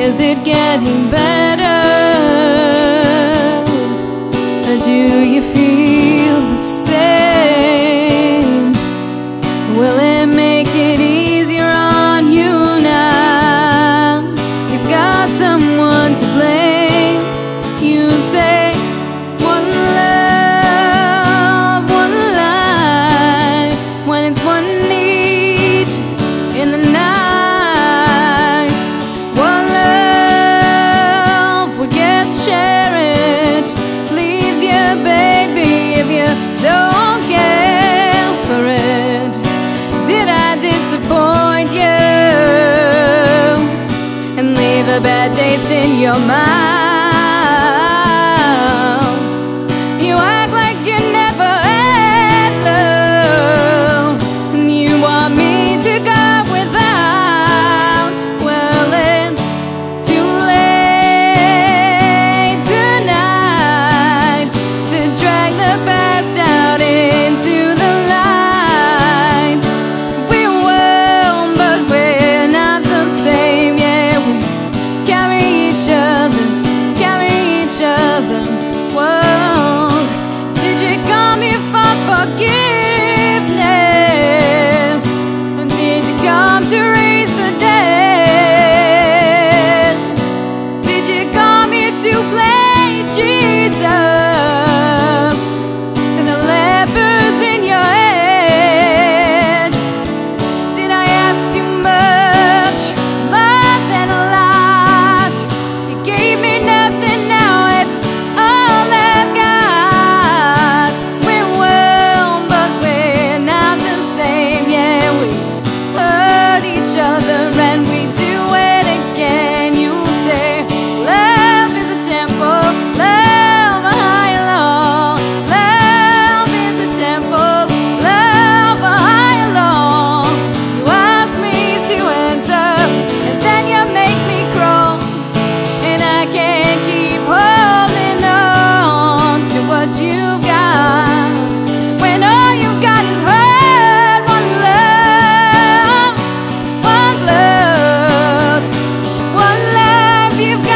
Is it getting better? Or Do you feel the same? Will it make it the bad taste in your mouth. You act like you're forgive. love you.